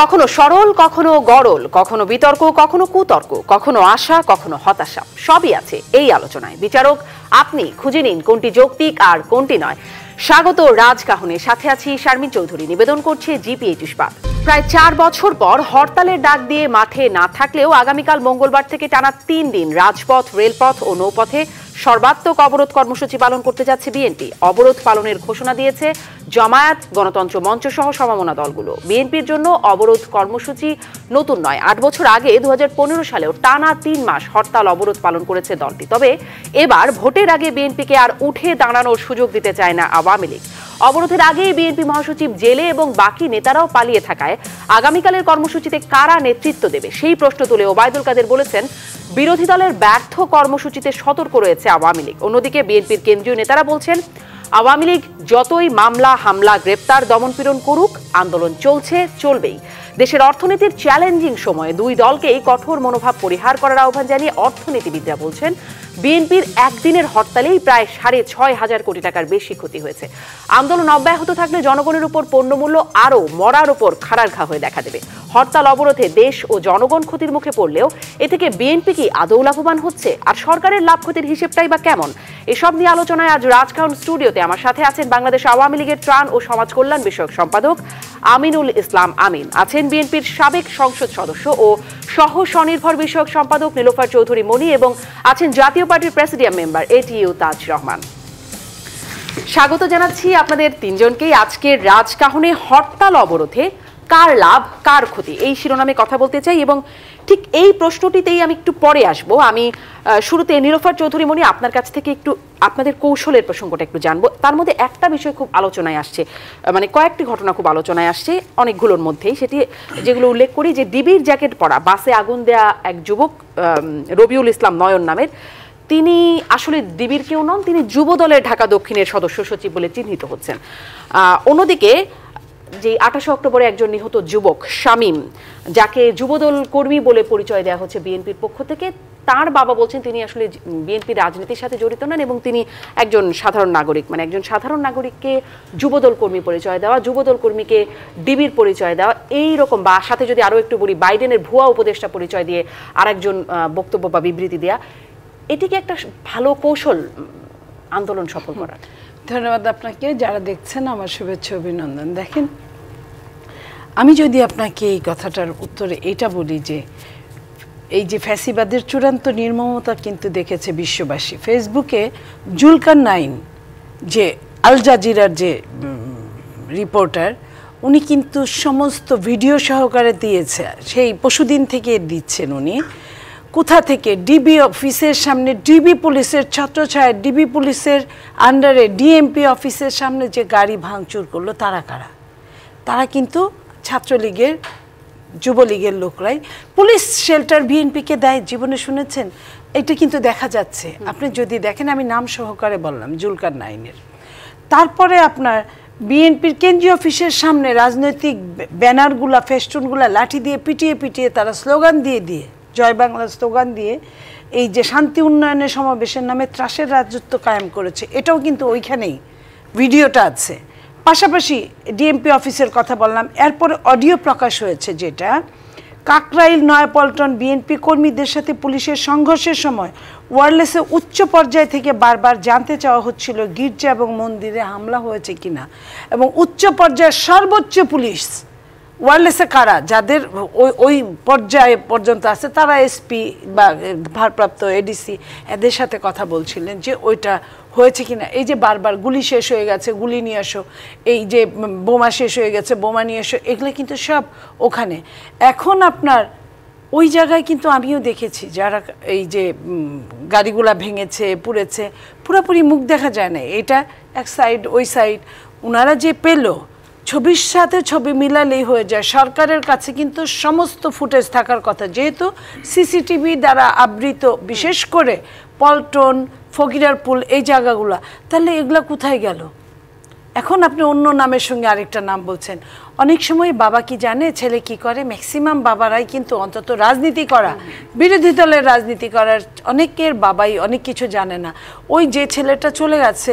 কখনো সরল, কখনো গরল, কখনো বিতর্ক, কখনো কুতর্ক, কখনো আশা, কখনো হতাশা, সবই আছে এই আলোচনায়। বিচারক, আপনি খুঁজে নিন কোনটি যৌক্তিক আর কোনটি নয়। স্বাগত রাজকাহনের সাথে আছি শারমিন চৌধুরী। নিবেদন করছে জিপিএইচ ইস্পাত প্রায় চার বছর পর হরতালের ডাক দিয়ে মাঠে না থাকলেও আগামীকাল মঙ্গলবার থেকে টানা তিন দিন রাজপথ, রেলপথ ও নৌপথে সর্বাত্মক অবরোধ কর্মসূচি পালন করতে যাচ্ছে বিএনপি। অবরোধ পালনের ঘোষণা দিয়েছে জামায়াত, গণতন্ত্র মঞ্চ সহ সমমনা দলগুলো। বিএনপির জন্য অবরোধ কর্মসূচি নতুন নয়। আট বছর আগে দুহাজার পনেরো সালেও টানা তিন মাস হরতাল অবরোধ পালন করেছে দলটি। তবে এবার ভোটের আগে বিএনপিকে আর উঠে দাঁড়ানোর সুযোগ দিতে চায় না আওয়ামী লীগ। অবরোধের আগেই বিএনপি মহাসচিব জেলে এবং বাকি নেতারাও পালিয়ে থাকায় আগামীকালের কর্মসূচিতে কারা নেতৃত্ব দেবে সেই প্রশ্ন তুলে ওবায়দুল কাদের বলেছেন, বিরোধী দলের ব্যর্থ কর্মসূচিতে সতর্ক রয়েছে আওয়ামী লীগ। অন্যদিকে বিএনপির কেন্দ্রীয় নেতারা বলছেন আওয়ামী লীগ যতই মামলা, হামলা, গ্রেপ্তার, দমনপীড়ন করুক, আন্দোলন চলছে, চলবেই। দেশের অর্থনীতির চ্যালেঞ্জিং সময়ে দুই দলকেই কঠোর মনোভাব পরিহার করার আহ্বান জানিয়ে অর্থনীতিবিদরা বলছেন, বিএনপির একদিনের হরতালেই প্রায় সাড়ে ছয় হাজার কোটি টাকার বেশি ক্ষতি হয়েছে। আন্দোলন অব্যাহত থাকলে জনগণের উপর পণ্যমূল্য আরও মরার উপর খাড়ার ঘা হয়ে দেখা দেবে। হরতাল অবরোধে দেশ ও জনগণ ক্ষতির মুখে পড়লেও এ থেকে বিএনপি কি আদৌ লাভবান হচ্ছে? আর সরকারের লাভ ক্ষতির হিসেবটাই বা কেমন? এসব নিয়ে আলোচনায় আজ রাজকাউন স্টুডিওতে আমার সাথে আছেন বাংলাদেশ আওয়ামী লীগের ত্রাণ ও সমাজ কল্যাণ বিষয়ক সম্পাদক আমিনুল ইসলাম আমিন। আছেন বিএনপির সাবেক সংসদ সদস্য ও সহ স্বনির্ভর বিষয়ক সম্পাদক নীলোফার চৌধুরী মনি এবং আছেন জাতীয় পার্টির presidium member ATU Taj Rahman. স্বাগত জানাচ্ছি আপনাদের তিনজনকেই। আজকের রাজকাহনে হরতাল অবরোধে কার লাভ, কার ক্ষতি? এই শিরোনামে কথা বলতে চাই এবং ঠিক এই প্রশ্নটিতেই আমি একটু পরে আসব। আমি শুরুতে নিরফার চৌধুরী মনি আপনার কাছ থেকে একটু আপনাদের কৌশলের প্রসঙ্গটা একটু জানব। তার মধ্যে একটা বিষয় খুব আলোচনায় আসছে মানে কয়েকটি ঘটনা খুব আলোচনায় আসছে অনেকগুলোর মধ্যেই। সেটি যেগুলো উল্লেখ করি যে ডিবির জ্যাকেট পরা, বাসে আগুন দেয়া এক যুবক রবিউল ইসলাম নয়ন নামের, তিনি আসলে ডিবির কেউ নন, তিনি যুব দলের ঢাকা দক্ষিণের সদস্য সচিব বলে চিহ্নিত হচ্ছেন। অন্যদিকে যে আঠাশে অক্টোবরে একজন নিহত যুবক, শামীম, যাকে যুবদল কর্মী বলে পরিচয় দেওয়া হচ্ছে বিএনপির পক্ষ থেকে। তার বাবা বলছেন তিনি আসলে বিএনপি রাজনীতির সাথে জড়িত নন এবং তিনি একজন সাধারণ নাগরিক। মানে একজন সাধারণ নাগরিককে যুবদল কর্মী পরিচয় দেওয়া, যুবদল কর্মীকে ডিবির পরিচয় দেওয়া, এই রকম বা সাথে যদি আরও একটু বলি, বাইডেনের ভুয়া উপদেষ্টা পরিচয় দিয়ে আর আরেকজন বক্তব্য বা বিবৃতি দেওয়া এটিকে একটা ভালো কৌশল আন্দোলন সফল করার? ধন্যবাদ আপনাকে, যারা দেখছেন আমার শুভেচ্ছা অভিনন্দন। দেখেন, আমি যদি আপনাকে এই কথাটার উত্তরে এটা বলি যে, এই যে ফ্যাসিবাদের চূড়ান্ত নির্মমতা কিন্তু দেখেছে বিশ্ববাসী। ফেসবুকে জুলকার নাইন, যে আল জাজিরার যে রিপোর্টার, উনি কিন্তু সমস্ত ভিডিও সহকারে দিয়েছে। সেই পশুদিন থেকে দিচ্ছেন উনি। কোথা থেকে? ডিবি অফিসের সামনে ডিবি পুলিশের ছত্রছায় ডিবি পুলিশের আন্ডারে ডিএমপি অফিসের সামনে যে গাড়ি ভাঙচুর করল তারা কারা? তারা কিন্তু ছাত্রলীগের যুবলীগের লোকরাই। পুলিশ শেল্টার বিএনপিকে দেয় জীবনে শুনেছেন? এটা কিন্তু দেখা যাচ্ছে। আপনি যদি দেখেন আমি নাম সহকারে বললাম জুলকার নাইনের। তারপরে আপনার বিএনপির কেন্দ্রীয় অফিসের সামনে রাজনৈতিক ব্যানারগুলা ফেস্টুনগুলা লাঠি দিয়ে পিটিয়ে পিটিয়ে তারা স্লোগান দিয়ে দিয়ে জয় বাংলা স্লোগান দিয়ে এই যে শান্তি উন্নয়নের সমাবেশের নামে ত্রাসের রাজত্ব কায়েম করেছে, এটাও কিন্তু ওইখানেই, ভিডিওটা আছে। পাশাপাশি ডিএমপি অফিসের কথা বললাম, এরপরে অডিও প্রকাশ হয়েছে যেটা, কাকরাইল, নয়াপল্টন বিএনপি কর্মীদের সাথে পুলিশের সংঘর্ষের সময় ওয়ারলেসে উচ্চ পর্যায় থেকে বারবার জানতে চাওয়া হচ্ছিল গির্জা এবং মন্দিরে হামলা হয়েছে কিনা, এবং উচ্চ পর্যায়ের সর্বোচ্চ পুলিশ ওয়ারলেসে কারা? যাদের ওই ওই পর্যায়ে পর্যন্ত আছে, তারা এসপি বা ভারপ্রাপ্ত এডিসি এদের সাথে কথা বলছিলেন যে ওইটা হয়েছে কিনা। এই যে বারবার গুলি শেষ হয়ে গেছে, গুলি নিয়ে আসো, এই যে বোমা শেষ হয়ে গেছে, বোমা নিয়ে এসো এগুলো কিন্তু সব ওখানে। এখন আপনার ওই জায়গায় কিন্তু আমিও দেখেছি, যারা এই যে গাড়িগুলা ভেঙেছে, পুড়েছে, পুরোপুরি মুখ দেখা যায় না। এটা এক সাইড ওই সাইড ওনারা যে পেল ছবির সাথে ছবি মিলালেই হয়ে যায়। সরকারের কাছে কিন্তু সমস্ত ফুটেজ থাকার কথা। যেহেতু সিসিটিভি দ্বারা আবৃত, বিশেষ করে পল্টন, ফকিরারপুল, এই জায়গাগুলো, তাহলে এগুলো কোথায় গেল? এখন আপনি অন্য নামের সঙ্গে আরেকটা নাম বলছেন। অনেক সময় বাবা কি জানে, ছেলে কি করে? ম্যাক্সিমাম বাবারাই কিন্তু অন্তত রাজনীতি করা, বিরোধী দলের রাজনীতি করার অনেকের বাবাই অনেক কিছু জানে না। ওই যে ছেলেটা চলে গেছে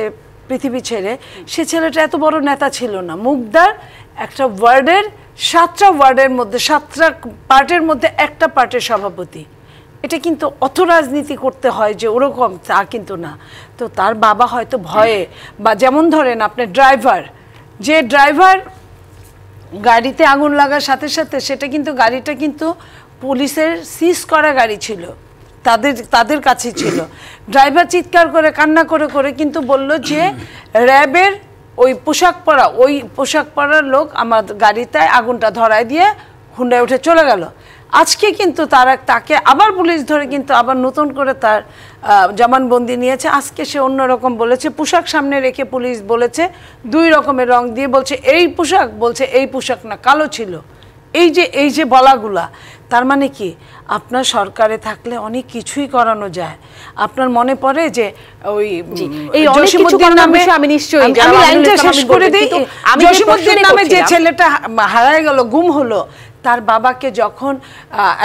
পৃথিবী ছেড়ে, সে ছেলেটা এত বড় নেতা ছিল না। মুগদার একটা ওয়ার্ডের, সাতটা ওয়ার্ডের মধ্যে, সাতটা পার্টের মধ্যে একটা পার্টের সভাপতি। এটা কিন্তু অত রাজনীতি করতে হয় যে ওরকম, তা কিন্তু না। তো তার বাবা হয়তো ভয়ে, বা যেমন ধরেন আপনার ড্রাইভার, যে ড্রাইভার গাড়িতে আগুন লাগার সাথে সাথে সেটা কিন্তু, গাড়িটা কিন্তু পুলিশের সিজ করা গাড়ি ছিল। তাদের তাদের কাছে ছিল। ড্রাইভার চিৎকার করে কান্না করে করে কিন্তু বলল যে র্যাবের ওই পোশাক পরা ওই পোশাক পরার লোক আমার গাড়িতে আগুনটা ধরায় দিয়ে হুন্ডায় উঠে চলে গেল। আজকে কিন্তু তারা তাকে আবার পুলিশ ধরে কিন্তু আবার নতুন করে তার আহ, জবানবন্দি নিয়েছে। আজকে সে অন্যরকম বলেছে পোশাক সামনে রেখে পুলিশ বলেছে দুই রকমের রং দিয়ে বলছে এই পোশাক বলছে এই পোশাক না কালো ছিল। এই যে এই যে বলাগুলা তার মানে কি? আপনার সরকারে থাকলে অনেক কিছুই করানো যায়। আপনার মনে পড়ে যে ওই এই জসীমউদ্দিন নামে আমি নিশ্চয়ই আমি- লাইনটা শেষ করে দিই। আমি জসীমউদ্দিন নামে যে ছেলেটা হারায় গেল গুম হলো তার বাবাকে যখন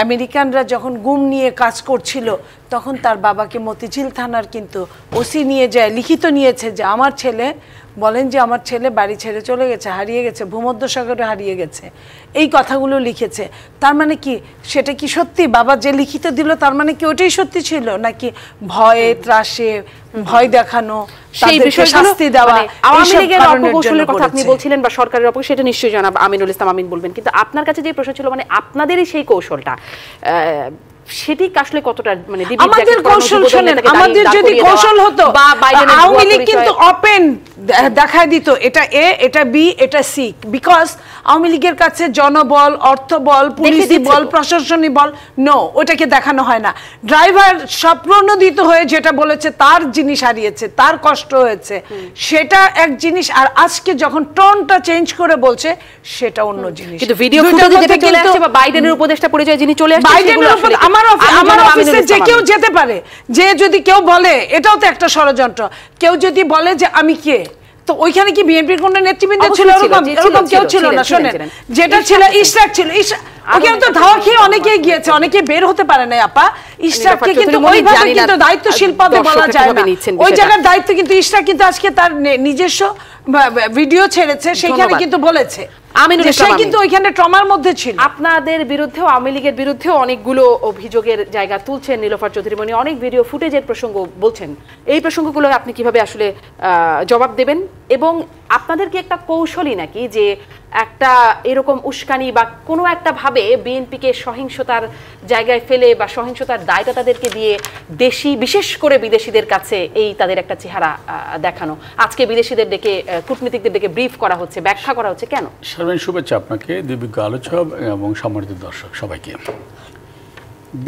আমেরিকানরা যখন গুম নিয়ে কাজ করছিল তখন তার বাবাকে মতিঝিল থানার কিন্তু ওসি নিয়ে যায় লিখিত নিয়েছে যে আমার ছেলে বলেন যে আমার ছেলে বাড়ি ছেড়ে চলে গেছে হারিয়ে গেছে ভূমধ্যসাগরে হারিয়ে গেছে। এই কথাগুলো লিখেছে। তার মানে কি? সেটা কি সত্যি? বাবা যে লিখিত দিল তার মানে কি ওটাই সত্যি ছিল? নাকি ভয়ে ত্রাসে ভয় দেখানো সেই তাদেরকে শাস্তি দেওয়া মানে আওয়ামী লীগের অপকৌশলের কথা আপনি বলছিলেন বা সরকারের অপকৌশল সেটা নিশ্চয়ই জানাব আমিনুল ইসলাম আমিন বলবেন। কিন্তু আপনার কাছে যে প্রশ্ন ছিল মানে আপনাদেরই সেই কৌশলটা আহ, সেটি আসলে কতটা মানে আমাদের কৌশল শোনেন আমাদের যদি কৌশল হতো আওয়ামী লীগ কিন্তু ওপেন দেখায় দিত এটা এ এটা বি এটা সি বিকজ আওয়ামী লীগের কাছে জনবল অর্থবল পুলিশি বল তো। প্রশাসনিক বল নো ওটাকে দেখানো হয় না ড্রাইভার স্বপ্রণোদিত হয়ে যেটা বলেছে তার জিনিস হারিয়েছে তার কষ্ট হয়েছে সেটা এক জিনিস আর আজকে যখন টোনটা চেঞ্জ করে বলছে সেটা অন্য জিনিস কিন্তু ভিডিও ফুটেজে যেটা চলে আসছে বা বাইডেনের উপদেষ্টা পরিচয় যিনি চলে আসছে বাইডেনের উপর? আমার আমার অফিসে যে কেউ যেতে পারে যে যদি কেউ বলে এটাও তো একটা ষড়যন্ত্র। কেউ যদি বলে যে আমি কে? তো ওইখানে কি বিএনপির কোন নেতৃবৃন্দ ছিল এরকম? কেউ ছিল, না শোনেন। যেটা ছিল ইশরাক ছিল ওখানে তো ধাওয়া খেয়ে আমার গিয়েছে অনেকে বের হতে পারে না আপা। ইশরাককে কিন্তু ওইভাবে কিন্তু দায়িত্বশীল পদে বলা যায় না। ওই জায়গার দায়িত্ব কিন্তু ইশরাক কিন্তু আজকে তার নিজস্ব ভিডিও ছেড়েছে সেখানে কিন্তু বলেছে। আমিনুল ইসলাম কিন্তু ওইখানে ট্রমার মধ্যে ছিল। আপনাদের বিরুদ্ধেও আওয়ামী লীগের বিরুদ্ধেও অনেকগুলো অভিযোগের জায়গা তুলছেন নীলফার চৌধুরী মনি। অনেক ভিডিও ফুটেজের প্রসঙ্গ বলছেন। এই প্রসঙ্গগুলো আপনি কীভাবে আসলে আহ, জবাব দেবেন? এবং আপনাদের কি একটা কৌশলই নাকি যে একটা এরকম উস্কানি বা কোনো একটা ভাবে বিএনপিকে সহিংসতার জায়গায় ফেলে বা সহিংসতার দায়টা তাদেরকে দিয়ে দেশি, বিশেষ করে বিদেশিদের কাছে এই তাদের একটা চেহারা দেখানো। আজকে বিদেশিদের ডেকে কূটনীতিকদের ডেকে ব্রিফ করা হচ্ছে, ব্যাখ্যা করা হচ্ছে কেন? সার্বিক শুভেচ্ছা আপনাকে দিব্যজ্ঞ আলোচক এবং সম্মানিত দর্শক সবাইকে।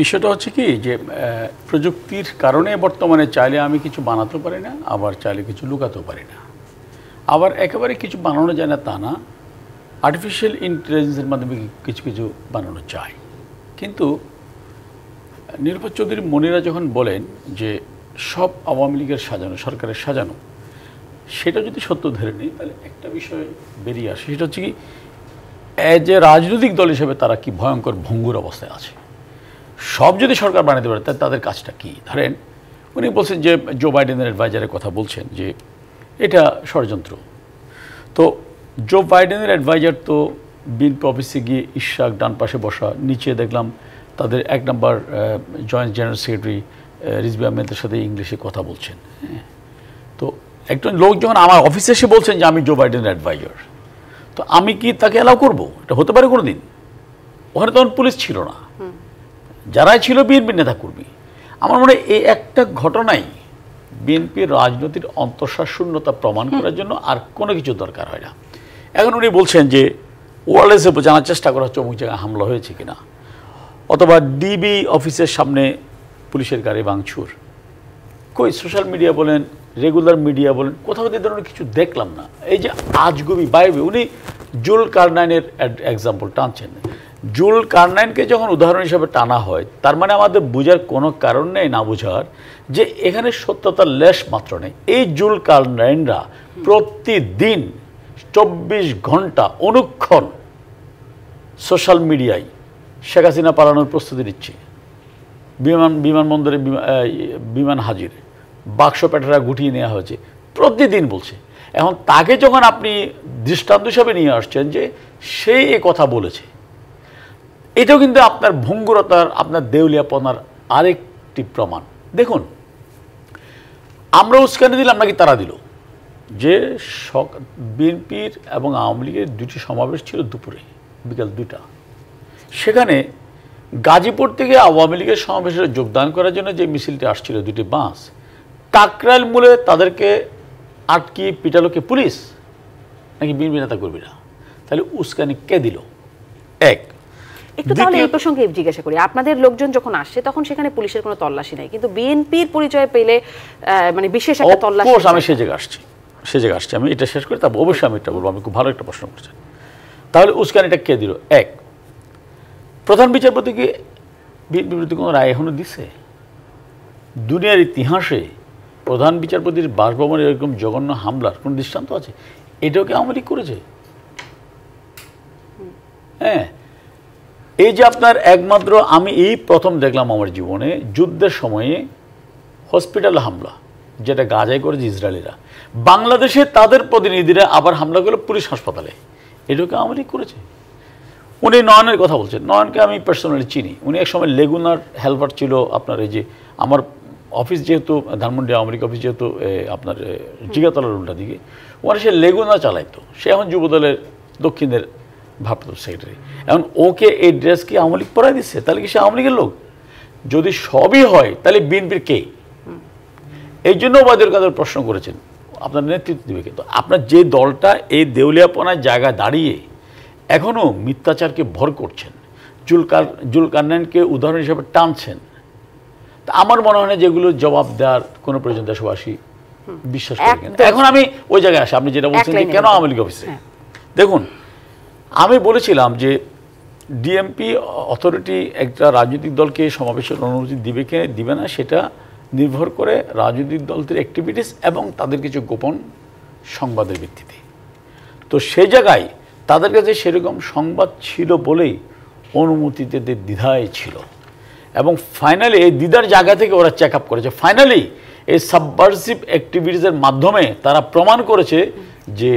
বিষয়টা হচ্ছে কি যে প্রযুক্তির কারণে বর্তমানে চাইলে আমি কিছু বানাতে পারি না, আবার চাইলে কিছু লুকাতেও পারি না। আবার একেবারে কিছু বানানো যায় না তা না আর্টিফিশিয়াল ইন্টেলিজেন্সের মাধ্যমে কিছু কিছু বানানো যায়? কিন্তু নিরুপত চৌধুরী মনিরা যখন বলেন যে সব আওয়ামী লীগের সাজানো, সরকারের সাজানো, সেটা যদি সত্য ধরে নিই, তাহলে একটা বিষয় বেরিয়ে আসে, সেটা হচ্ছে কি অ্যাজ এ রাজনৈতিক দল হিসেবে তারা কি ভয়ঙ্কর ভঙ্গুর অবস্থায় আছে? সব যদি সরকার বানাতে পারে তাহলে তাদের কাজটা কি? ধরেন, উনি বলছেন যে জো বাইডেনের অ্যাডভাইজারের কথা বলছেন যে এটা ষড়যন্ত্র। তো জো বাইডেনের অ্যাডভাইজার তো বিএনপি অফিসে গিয়ে ইশাক ডান পাশে বসা নিচে দেখলাম তাদের এক নম্বর জয়েন্ট জেনারেল সেক্রেটারি রিজবি আহমেদের সাথে ইংলিশে কথা বলছেন। হ্যাঁ। তো একজন লোক যখন আমার অফিসে এসে বলছেন যে আমি জো বাইডেনের অ্যাডভাইজার তো আমি কি তাকে অ্যালাউ করব? এটা হতে পারে কোনো দিন ওখানে তখন পুলিশ ছিল না। যারাই ছিল বিএনপির নেতা কর্মী আমার মনে হয় এই একটা ঘটনাই বিএনপির রাজনৈতিক অন্তঃসার শূন্যতা প্রমাণ করার জন্য আর কোনো কিছু দরকার হয় না। এখন উনি বলছেন যে ওয়ারলেসে জানার চেষ্টা করা হচ্ছে অমুক জায়গায় হামলা হয়েছে কিনা। অথবা ডিবি অফিসের সামনে পুলিশের গাড়ি ভাঙচুর। কই সোশ্যাল মিডিয়া বলেন, রেগুলার মিডিয়া বলেন, কোথাও এই ধরনের কিছু দেখলাম না। এই যে আজগুবি বাইবে উনি জুল কারনাইনের এক্সাম্পল টানছেন। জুল কারনাইনকে যখন উদাহরণ হিসাবে টানা হয়, তার মানে আমাদের বোঝার কোনো কারণ নেই না বোঝার, যে এখানে সত্যতার লেশ মাত্র নেই। এই জুল কারনাইনরা প্রতিদিন চব্বিশ ঘণ্টা অনুক্ষণ সোশ্যাল মিডিয়ায় শেখ হাসিনা পালানোর প্রস্তুতি নিচ্ছে। বিমান, বিমানবন্দরে বিমান হাজির। বাক্স প্যাটেরা গুটিয়ে নেওয়া হয়েছে। প্রতিদিন বলছে। এখন তাকে যখন আপনি দৃষ্টান্ত হিসাবে নিয়ে আসছেন যে সে এ কথা বলেছে, এটাও কিন্তু আপনার ভঙ্গুরতার, আপনার দেউলিয়াপনার আরেকটি প্রমাণ। দেখুন আমরা উস্কানি দিলাম নাকি তারা দিল? যে বিএনপির এবং আওয়ামী লীগের দুটি সমাবেশ ছিল দুপুরে বিকাল দুটা সেখানে গাজীপুর থেকে আওয়ামী লীগের সমাবেশে যোগদান করার জন্য যে মিছিলটি আসছিল দুটি বাস কাকরাইল মূলে তাদেরকে আটকে পিটালোকে পুলিশ? নাকি বিএনপি নেতা কর্মীরা তাহলে উস্কানি কে দিল? এক। একটু তাহলে এই প্রসঙ্গে জিজ্ঞাসা করি আপনাদের লোকজন যখন আসছে তখন সেখানে পুলিশের কোনো তল্লাশি নাই কিন্তু বিএনপির পরিচয় পেলে মানে বিশেষ একটা তল্লাশি আমি সে জায়গায় আসছি। সে জায়গায় আসছি। আমি এটা শেষ করি তারপর অবশ্যই আমি এটা বলব, আমি খুব ভালো একটা প্রশ্ন করছেন তাহলে উস্কানিটা কে দিল? এক, প্রধান বিচারপতিকে বিরুদ্ধে কোনো রায় এখনও দিছে? দুনিয়ার ইতিহাসে প্রধান বিচারপতির বাসভবনে এরকম জঘন্য হামলার কোনো দৃষ্টান্ত আছে? এটাও কি আওয়ামী করেছে? হ্যাঁ। এই যে আপনার একমাত্র আমি এই প্রথম দেখলাম আমার জীবনে, যুদ্ধের সময়ে হসপিটাল হামলা। যেটা গাজায় করেছে ইসরায়েলিরা। বাংলাদেশে তাদের প্রতিনিধিরা আবার হামলা করল পুলিশ হাসপাতালে। এটাকে আওয়ামী করেছে। উনি নয়নের কথা বলছেন। নয়নকে আমি পার্সোনালি চিনি। উনি একসময় লেগুনার হেল্পার ছিল আপনার এই যে আমার অফিস যেহেতু ধানমন্ডি আওয়ামী অফিস যেহেতু আপনার এ, জিগাতলার উল্টা দিকে। ওখানে সে লেগুনা চালাইতো। সে এখন যুবদলের দক্ষিণের ভারপ্রাপ্ত সেক্রেটারি এখন ওকে এই ড্রেস কি আওয়ামী লীগ পরাই দিচ্ছে? তাহলে কি সে আওয়ামী লীগের লোক? যদি সবই হয় তাহলে বিএনপির কে? এই জন্য ওবায়দুল কাদের প্রশ্ন করেছেন আপনার নেতৃত্ব দেবে কিন্তু আপনার যে দলটা এই দেউলিয়াপনার জায়গায় দাঁড়িয়ে এখনও মিথ্যাচারকে ভর করছেন জুলকার জুলকান্নানকে উদাহরণ হিসেবে টানছেন তা আমার মনে হয় না যেগুলো জবাব দেওয়ার কোনো প্রয়োজন দেশবাসী বিশ্বাস করি না। একদম। এখন আমি ওই জায়গায় আসি আপনি যেটা বলছেন যে কেন। আওয়ামী লীগ অফিসে হ্যাঁ। দেখুন আমি বলেছিলাম যে ডিএমপি অথরিটি একটা রাজনৈতিক দলকে সমাবেশের অনুমতি দিবে কি দিবে না সেটা নির্ভর করে রাজনৈতিক দলটির অ্যাক্টিভিটিস এবং তাদের কিছু গোপন সংবাদের ভিত্তিতে। তো সে জায়গায় তাদের কাছে সেরকম সংবাদ ছিল বলেই অনুমতিতে দিতে দ্বিধায় ছিল। এবং ফাইনালি এই দ্বিধার জায়গা থেকে ওরা চেক আপ করেছে। ফাইনালি এই সাবভার্সিভ অ্যাক্টিভিটিসের মাধ্যমে তারা প্রমাণ করেছে যে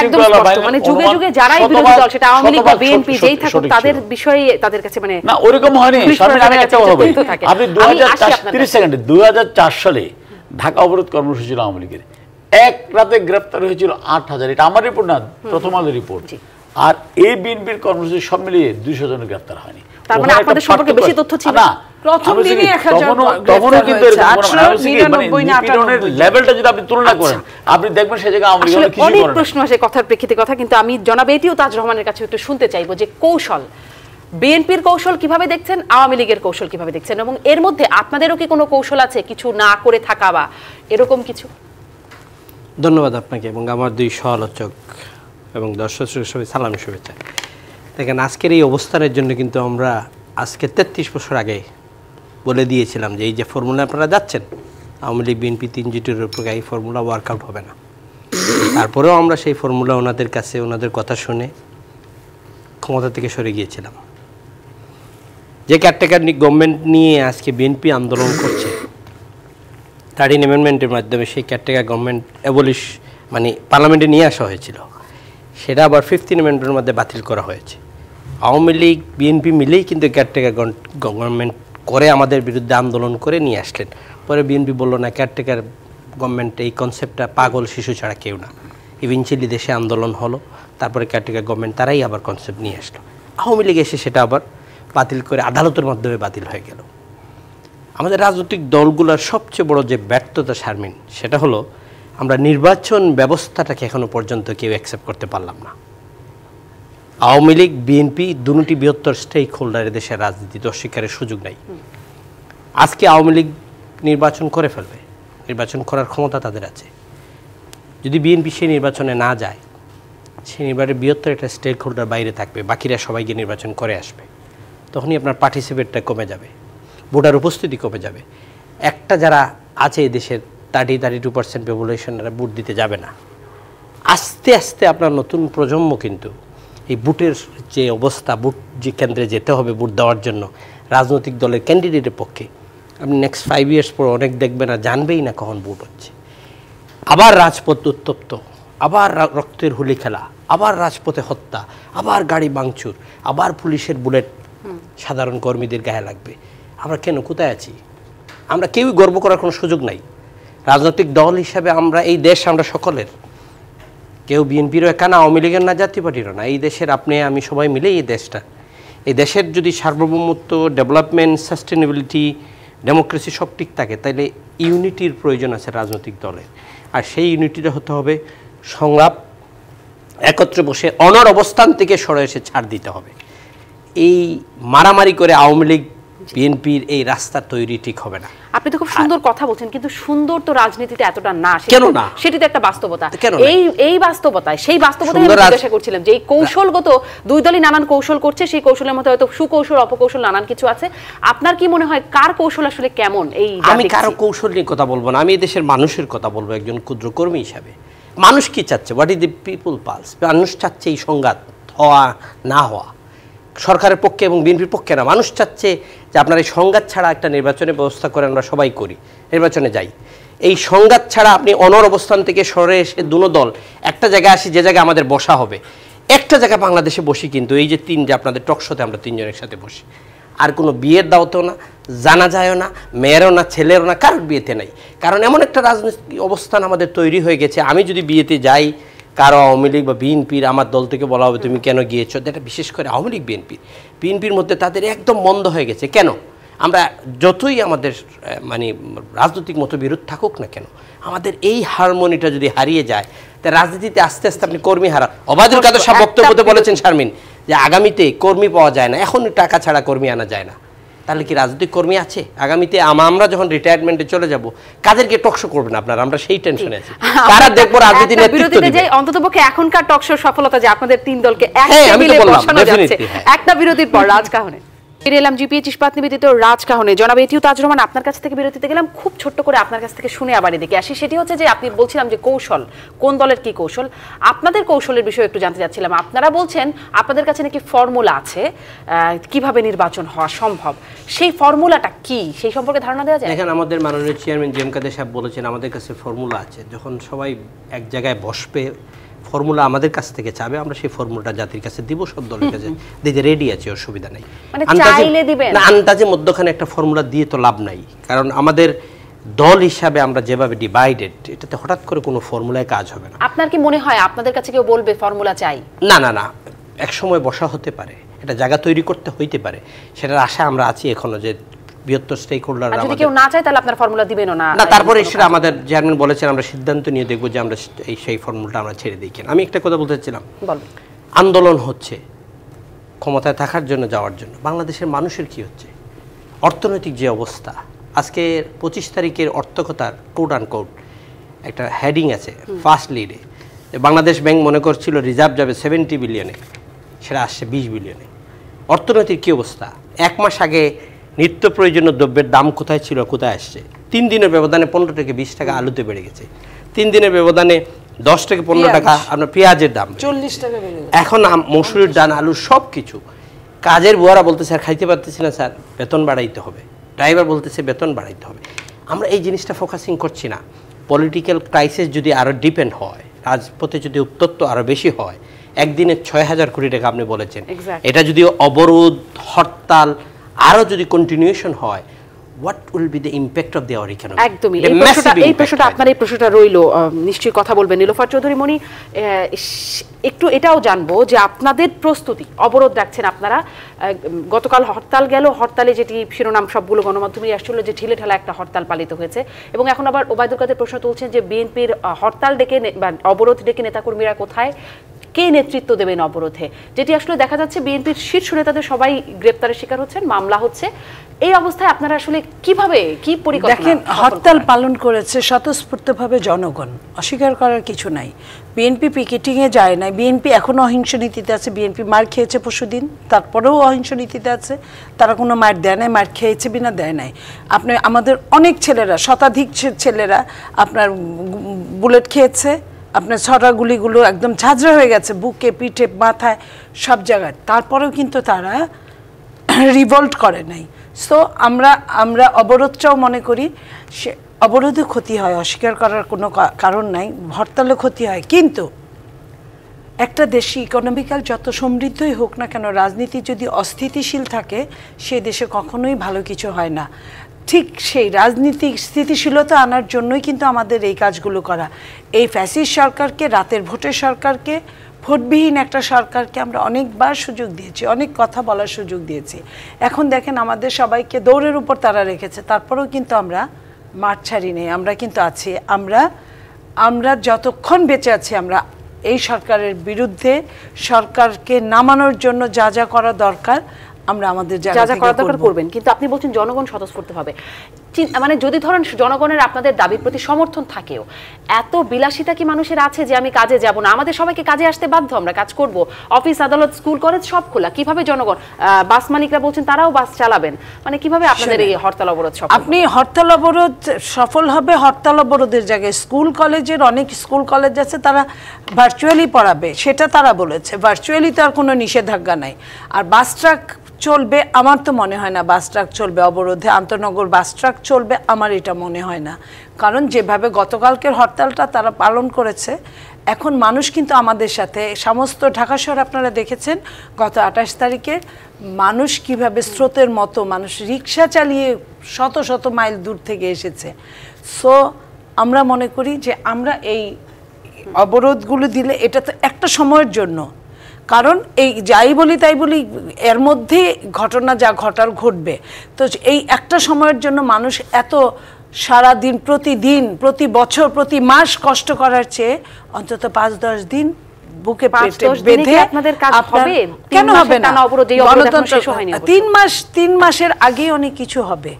একদম স্পষ্ট মানে যুগে যুগে যারাই বিরোধী দল সেটা আওয়ামী লীগ বা বিএনপি যেই থাকুক তাদের বিষয়ে তাদের কাছে মানে না ওরকম হয়নি পুলিশ শারমিন, আমি প্রশাসনের একটা কাছে কথা বলি। তথ্য থাকে। আপনি দু আমি হাজার আসি আপনার তিরিশ কাছে। সেকেন্ডে দু সালে ঢাকা অবরোধ কর্মসূচি ছিল আওয়ামী লীগের। এক রাতে গ্রেপ্তার হয়েছিল আট হাজার। এটা আমার রিপোর্ট না প্রথম আলোর রিপোর্ট আর এই বিএনপির কর্মসূচি সব মিলিয়ে দুইশো জনের গ্রেপ্তার হয়নি। তার মানে আপনাদের সম্পর্কে বেশি তথ্য ছিল? না প্রথম আমি দিনই 1000 তখনও- কিন্তু কি, মানে 98 না নিপীড়নের 98 লেভেলটা যদি আপনি তুলনা করেন আপনি দেখবেন সে জায়গায় আওয়ামী লীগ আসলে অনেক প্রশ্ন আসে কথার প্রেক্ষিতে কথা কিন্তু আমি জনাব এটিও তাজ রহমানের কাছে একটু শুনতে চাইব যে কৌশল বিএনপির কৌশল কীভাবে দেখছেন আওয়ামী লীগের কৌশল কীভাবে দেখছেন এবং এর মধ্যে আপনাদেরও কি কোনো কৌশল আছে কিছু না করে থাকা বা এরকম কিছু? ধন্যবাদ আপনাকে এবং আমার দুই সহালোচক এবং দর্শক সবাই সালাম শুভেচ্ছা। দেখেন আজকের এই অবস্থানের জন্য কিন্তু আমরা আজকে তেত্রিশ বছর আগে বলে দিয়েছিলাম যে এই যে ফর্মুলা আপনারা যাচ্ছেন, আওয়ামী লীগ, বিএনপি তিন জুটির উপর এই ফর্মুলা ওয়ার্কআউট হবে না। তারপরেও আমরা সেই ফর্মুলা ওনাদের কাছে, ওনাদের কথা শুনে ক্ষমতা থেকে সরে গিয়েছিলাম। যে ক্যারটেকার গভর্নমেন্ট নিয়ে আজকে বিএনপি আন্দোলন করছে থার্টিন অ্যামেন্ডমেন্টের মাধ্যমে সেই ক্যারটেকার গভর্নমেন্ট অ্যাবলিশ মানে পার্লামেন্টে নিয়ে আসা হয়েছিল। সেটা আবার ফিফটিন অ্যামেন্ডমেন্টের মধ্যে বাতিল করা হয়েছে। আওয়ামী লীগ, বিএনপি মিলেই কিন্তু ক্যারটেকার গভর্নমেন্ট করে আমাদের বিরুদ্ধে আন্দোলন করে নিয়ে আসলেন। পরে বিএনপি বলল, না ক্যারটেকার গভর্নমেন্ট এই কনসেপ্টটা পাগল শিশু ছাড়া কেউ না। ইভেনচুয়ালি দেশে আন্দোলন হলো, তারপরে ক্যারটেকার গভর্নমেন্ট তারাই আবার কনসেপ্ট নিয়ে আসলো। আওয়ামী লীগ এসে সেটা আবার বাতিল করে আদালতের মাধ্যমে বাতিল হয়ে গেল। আমাদের রাজনৈতিক দলগুলোর সবচেয়ে বড় যে ব্যর্থতা, শারমিন, সেটা হলো আমরা নির্বাচন ব্যবস্থাটাকে এখনও পর্যন্ত কেউ অ্যাকসেপ্ট করতে পারলাম না। আওয়ামী লীগ, বিএনপি দুটি বৃহত্তর স্টেক হোল্ডারের দেশের রাজনীতি অস্বীকারের সুযোগ নাই। আজকে আওয়ামী লীগ নির্বাচন করে ফেলবে, নির্বাচন করার ক্ষমতা তাদের আছে। যদি বিএনপি সেই নির্বাচনে না যায়, সেই নির্বাচনে বৃহত্তর একটা স্টেক হোল্ডার বাইরে থাকবে, বাকিরা সবাইকে নির্বাচন করে আসবে। তখনই আপনার পার্টিসিপেটটা কমে যাবে, ভোটার উপস্থিতি কমে যাবে। একটা যারা আছে দেশের থার্টি থার্টি টু পার্সেন্ট পপুলেশনরা ভোট দিতে যাবে না। আস্তে আস্তে আপনার নতুন প্রজন্ম কিন্তু এই বুটের যে অবস্থা, বুট যে কেন্দ্রে যেতে হবে বুট দেওয়ার জন্য, রাজনৈতিক দলের ক্যান্ডিডেটের পক্ষে, আপনি নেক্সট ফাইভ ইয়ার্স পর অনেক দেখবে না জানবেই না কখন বুট হচ্ছে। আবার রাজপথ উত্তপ্ত, আবার রক্তের হোলি খেলা, আবার রাজপথে হত্যা, আবার গাড়ি ভাঙচুর, আবার পুলিশের বুলেট সাধারণ কর্মীদের গায়ে লাগবে। আমরা কেন, কোথায় আছি? আমরা কেউই গর্ব করার কোনো সুযোগ নাই। রাজনৈতিক দল হিসাবে আমরা এই দেশ, আমরা সকলের। কেউ বিএনপিরও একা না, আওয়ামী লীগের না, জাতীয় পার্টিরও না। এই দেশের আপনি, আমি সবাই মিলে এই দেশটা। এই দেশের যদি সার্বভৌমত্ব, ডেভেলপমেন্ট সাস্টেনেবিলিটি ডেমোক্রেসি সব ঠিক থাকে তাহলে ইউনিটির প্রয়োজন আছে রাজনৈতিক দলের। আর সেই ইউনিটিটা হতে হবে সংলাপ, একত্রে বসে অনর অবস্থান থেকে সরে এসে ছাড় দিতে হবে। এই মারামারি করে আওয়ামী লীগ বিএনপির এই রাস্তা তৈরি ঠিক হবে না। আপনি তো খুব সুন্দর কথা বলছেন কিন্তু সুন্দর তো রাজনীতিতে এতটা না কেন না? সেটি তো একটা বাস্তবতা। এই এই বাস্তবতায় সেই বাস্তবতায় আমি জিজ্ঞাসা করছিলাম যে এই কৌশলগত দুই দলই নানান কৌশল করছে সেই কৌশলের মধ্যে হয়তো সুকৌশল অপকৌশল নানান কিছু আছে। আপনার কি মনে হয় কার কৌশল আসলে কেমন এই আমি? কারও কৌশল নিয়ে কথা বলব না আমি এই দেশের মানুষের কথা বলব একজন ক্ষুদ্র কর্মী হিসাবে। মানুষ কি চাচ্ছে? What is the people pulse মানুষ চাচ্ছে এই সংঘাত হওয়া না হওয়া। সরকারের পক্ষে এবং বিএনপির পক্ষে না। মানুষ চাচ্ছে যে আপনার এই সংঘাত ছাড়া একটা নির্বাচনের ব্যবস্থা করে আমরা সবাই করি, নির্বাচনে যাই। এই সংঘাত ছাড়া আপনি অনর অবস্থান থেকে সরে এসে দুনো দল, একটা জায়গায় আসি, যে জায়গায় আমাদের বসা হবে। একটা জায়গায় বাংলাদেশে বসি কিন্তু, এই যে তিন যে আপনাদের টকশোতে আমরা তিনজনের সাথে বসি। আর কোনো বিয়ের দাওতেও না, জানা যায়ও না, মেয়েরও না, ছেলেরও না, কারোর বিয়েতে নাই। কারণ এমন একটা রাজনৈতিক অবস্থান আমাদের তৈরি হয়ে গেছে। আমি যদি বিয়েতে যাই কারও আওয়ামী লীগ বা বিএনপির আমার দল থেকে বলা হবে তুমি কেন গিয়েছো? এটা বিশেষ করে আওয়ামী লীগ বিএনপি। বিএনপির মধ্যে তাদের একদম মন্দ হয়ে গেছে। কেন? আমরা যতই আমাদের মানে রাজনৈতিক মতবিরোধ থাকুক না কেন আমাদের এই হারমোনিটা যদি হারিয়ে যায় তা রাজনীতিতে আস্তে আস্তে আপনি কর্মী হারা অবাধুল কাদের সব বক্তব্যতে বলেছেন শারমিন যে আগামীতে কর্মী পাওয়া যায় না এখন টাকা ছাড়া কর্মী আনা যায় না। তাহলে কি রাজনৈতিক কর্মী আছে? আগামীতে আমরা যখন রিটায়ারমেন্টে চলে যাব কাদেরকে টকশো করবেন আপনারা? আমরা সেই টেনশনে আছি। তারা দেখব রাজনীতি নেতৃত্ব দিবে। অন্ততপক্ষে এখনকার টকশোর সফলতা যে আপনাদের তিন দলকে এক মিলে টেবিলে বসানো যাচ্ছে। হ্যাঁ। একটা বিরতির পর রাজকাহনে ফিরে এলাম জিপিএ ইস্পাত নিবেদিত রাজকাহনে। জনাব এটিও তাজ রহমান, আপনার কাছ থেকে বিরতিতে গেলাম। খুব ছোট্ট করে আপনার কাছ থেকে শুনে আবার এদিকে আসি। সেটি হচ্ছে যে আপনি বলছিলাম যে কৌশল, কোন দলের কি কৌশল? আপনাদের কৌশলের বিষয়ে একটু জানতে চাচ্ছিলাম। আপনারা বলছেন আপনাদের কাছে নাকি ফর্মুলা আছে কীভাবে নির্বাচন হওয়া সম্ভব? সেই ফর্মুলাটা কি? সেই সম্পর্কে ধারণা দেওয়া যায়? দেখেন, আমাদের মাননীয় চেয়ারম্যান জি এম কাদের সাহেব বলেছেন, আমাদের কাছে ফর্মুলা আছে। যখন সবাই এক জায়গায় বসবে ফর্মুলা আমাদের কাছ থেকে চাবে আমরা সেই ফর্মুলাটা জাতির কাছে দিব সব দলের কাছে দিতে রেডি আছে অসুবিধা নেই। মানে চাইলে দিবেন? না আন্দাজে মধ্যখানে একটা ফর্মুলা দিয়ে তো লাভ নাই। কারণ আমাদের দল হিসাবে আমরা যেভাবে ডিভাইডেড এটাতে হঠাৎ করে কোনো ফর্মুলায় কাজ হবে না। আপনার কি মনে হয় আপনাদের কাছে কেউ বলবে ফর্মুলা চাই? না না না এক সময় বসা হতে পারে এটা জায়গা তৈরি করতে হইতে পারে সেটার আশা আমরা আছি এখনও যে বৃহত্তর স্টেক হোল্ডার যদি কেউ না চায় তাহলে আপনার ফর্মুলা দিবেনও না। না তারপরে সেটা আমাদের চেয়ারম্যান বলেছেন আমরা সিদ্ধান্ত নিয়ে দেখব যে আমরা এই সেই ফর্মুলাটা আমরা ছেড়ে দিই কিনা। আমি একটা কথা বলতে চাচ্ছিলাম। আন্দোলন হচ্ছে ক্ষমতায় থাকার জন্য যাওয়ার জন্য। বাংলাদেশের মানুষের কি হচ্ছে? অর্থনৈতিক যে অবস্থা। আজকে পঁচিশ তারিখের অর্থকতার কোড আন কোড একটা হেডিং আছে ফার্স্ট লিডে বাংলাদেশ ব্যাংক মনে করছিল রিজার্ভ যাবে সেভেন্টি বিলিয়নে সেটা আসছে বিশ বিলিয়নে অর্থনৈতিক কী অবস্থা? এক মাস আগে নিত্য প্রয়োজনীয় দ্রব্যের দাম কোথায় ছিল কোথায় আসছে? তিন দিনের ব্যবধানে পনেরো থেকে বিশ টাকা আলুতে বেড়ে গেছে। তিন দিনের ব্যবধানে দশ থেকে পনেরো টাকা আপনার পেঁয়াজের দাম চল্লিশ টাকা এখন মসুরির ডান আলু সব কিছু কাজের বুয়ারা বলতে স্যার খাইতে পারতেছি না স্যার বেতন বাড়াইতে হবে। ড্রাইভার বলতেছে বেতন বাড়াইতে হবে। আমরা এই জিনিসটা ফোকাসিং করছি না। পলিটিক্যাল ক্রাইসিস যদি আরও ডিপেন্ড হয় রাজপথে যদি উত্তত্ত আরও বেশি হয় একদিনে ছয় হাজার কোটি টাকা আপনি বলেছেন। এটা যদি অবরোধ হরতাল আরও যদি কন্টিনিউশন হয় what will be the impact of the our economy একদমই। এই প্রশ্নটা এই প্রশ্নটা আপনার এই প্রশ্নটা রইল নিশ্চয়ই কথা বলবেন। নীলোফার চৌধুরী স- একটু এটাও জানব যে আপনাদের প্রস্তুতি অবরোধ রাখছেন আপনারা গতকাল হরতাল গেল হরতালে যেটি শিরোনাম সবগুলো গণমাধ্যমে আসছিল যে ঢিলে ঢালা একটা হরতাল পালিত হয়েছে। এবং এখন আবার ওবায়দুল কাদের প্রশ্ন তুলছেন যে বিএনপির হরতাল ডেকে বা অবরোধ ডেকে নেতাকর্মীরা কোথায়? কে নেতৃত্ব দেবেন অবরোধে? যেটি আসলে দেখা যাচ্ছে বিএনপির শীর্ষ নেতাদের সবাই গ্রেপ্তারের শিকার হচ্ছেন মামলা হচ্ছে। এই অবস্থায় আপনারা আসলে কীভাবে কি পরিকল্পনা দেখেন হরতাল পালন করেছে স্বতঃস্ফূর্তভাবে জনগণ অস্বীকার করার কিছু নাই। বিএনপি পিকেটিংয়ে যায় নাই। বিএনপি এখনও অহিংস নীতিতে আছে। বিএনপি মার খেয়েছে পশুদিন তারপরেও অহিংস নীতিতে আছে। তারা কোনো মার দেয় নাই মার খেয়েছে বিনা দেয় নাই। আপনি আমাদের অনেক ছেলেরা শতাধিক ছেলেরা আপনার বুলেট খেয়েছে। আপনার ছড়া গুলিগুলো একদম ঝাঁঝরা হয়ে গেছে, বুকে, পিঠে, মাথায়, সব জায়গায়। তারপরেও কিন্তু তারা রিভল্ট করে নাই। সো আমরা আমরা অবরোধটাও মনে করি, সে অবরোধে ক্ষতি হয়, অস্বীকার করার কোনো কারণ নাই, হরতালে ক্ষতি হয়। কিন্তু একটা দেশে ইকোনমিক্যাল যত সমৃদ্ধই হোক না কেন, রাজনীতি যদি অস্থিতিশীল থাকে, সে দেশে কখনোই ভালো কিছু হয় না। ঠিক সেই রাজনীতিক স্থিতিশীলতা আনার জন্যই কিন্তু আমাদের এই কাজগুলো করা। এই ফ্যাসিস্ট সরকারকে, রাতের ভোটের সরকারকে, ভোটবিহীন একটা সরকারকে আমরা অনেকবার সুযোগ দিয়েছি, অনেক কথা বলার সুযোগ দিয়েছি। এখন দেখেন আমাদের সবাইকে দৌড়ের উপর তারা রেখেছে, তারপরেও কিন্তু আমরা মাঠ ছাড়ি নেই, আমরা কিন্তু আছি। আমরা আমরা যতক্ষণ বেঁচে আছি, আমরা এই সরকারের বিরুদ্ধে সরকারকে নামানোর জন্য যা যা করা দরকার আমরা আমাদের যা যা করা দরকার করবেন। কিন্তু আপনি বলছেন জনগণ স্বতঃস্ফূর্ত হবে মানে যদি ধরেন জনগণের আপনাদের দাবির প্রতি সমর্থন থাকেও এত বিলাসিতা কি মানুষের আছে যে আমি কাজে যাব না? আমাদের সবাইকে কাজে আসতে বাধ্য আমরা কাজ করব। অফিস আদালত স্কুল কলেজ সব খোলা। কীভাবে জনগণ বাস মালিকরা বলছেন তারাও বাস চালাবেন? মানে কীভাবে আপনাদের এই হরতাল অবরোধ সফল আপনি হরতাল অবরোধ সফল হবে হরতাল অবরোধের জায়গায়। স্কুল কলেজের অনেক স্কুল কলেজ আছে তারা ভার্চুয়ালি পড়াবে সেটা তারা বলেছে। ভার্চুয়ালি তার কোনো নিষেধাজ্ঞা নাই। আর বাস ট্রাক চলবে আমার তো মনে হয় না বাস ট্রাক চলবে অবরোধে। আন্তনগর বাস ট্রাক চলবে আমার এটা মনে হয় না। কারণ যেভাবে গতকালকের হরতালটা তারা পালন করেছে, এখন মানুষ কিন্তু আমাদের সাথে। সমস্ত ঢাকা শহর আপনারা দেখেছেন, গত আঠাশ তারিখে মানুষ কীভাবে স্রোতের মতো মানুষ রিক্সা চালিয়ে শত শত মাইল দূর থেকে এসেছে। সো আমরা মনে করি যে আমরা এই অবরোধগুলো দিলে এটা তো একটা সময়ের জন্য। কারণ এই যাই বলি তাই বলি এর মধ্যে ঘটনা যা ঘটার ঘটবে তো এই একটা সময়ের জন্য মানুষ এত সারা দিন প্রতিদিন প্রতি বছর প্রতি মাস কষ্ট করার চেয়ে অন্তত পাঁচ দশ দিন বুকে পেটে বেঁধে আপনাদের কাজ হবে? কেন হবে না গণতন্ত্র। তিন মাস তিন মাসের আগেই অনেক কিছু হবে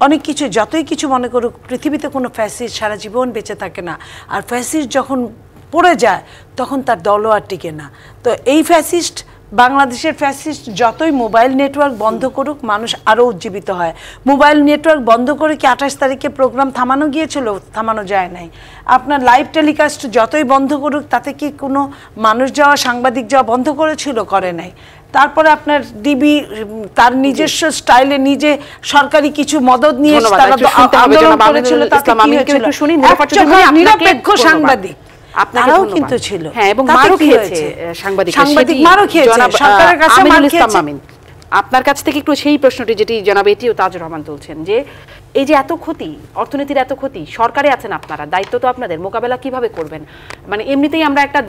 অনেক কিছু যতই কিছু মনে করুক পৃথিবীতে কোনো ফ্যাসিস্ট সারা জীবন বেঁচে থাকে না আর ফ্যাসিস্ট যখন পড়ে যায় তখন তার দলও আর টিকে না। তো এই ফ্যাসিস্ট বাংলাদেশের ফ্যাসিস্ট যতই মোবাইল নেটওয়ার্ক বন্ধ করুক মানুষ আরও উজ্জীবিত হয়। মোবাইল নেটওয়ার্ক বন্ধ করে কি আঠাশ তারিখে প্রোগ্রাম থামানো গিয়েছিল? থামানো যায় নাই। আপনার লাইভ টেলিকাস্ট যতই বন্ধ করুক তাতে কি কোনো মানুষ যাওয়া সাংবাদিক যাওয়া বন্ধ করেছিল? করে নাই। তারপরে আপনার ডিবি তার নিজস্ব স্টাইলে নিজে সরকারি কিছু মদত নিয়ে তারা আন্দোলন করেছিল তাতে কি হয়েছিল? নিরপেক্ষ। সাংবাদিক। ধন্যবাদ। কিন্তু ছিল। হ্যাঁ এবং মারও খেয়েছে? সাংবাদিক মারও খেয়েছে। সরকারের কাছে মার খেয়েছে। আপনার কাছ থেকে একটু সেই প্রশ্নটি যেটি জনাব এটিও তাজুর রহমান তুলছেন যে এই যে এত ক্ষতি অর্থনীতির এত ক্ষতি সরকারে আছেন আপনারা দায়িত্ব তো আপনাদের মোকাবেলা কীভাবে করবেন? মানে এমনিতেই আমরা একটা